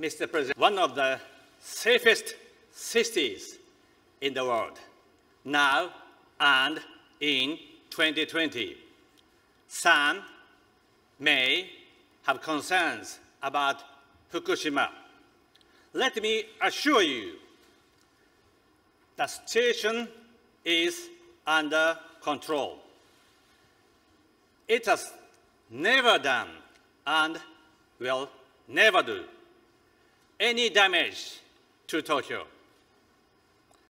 Mr. President, one of the safest cities in the world, now and in 2020. Some may have concerns about Fukushima. Let me assure you, the situation is under control. It has never done and will never do any damage to Tokyo.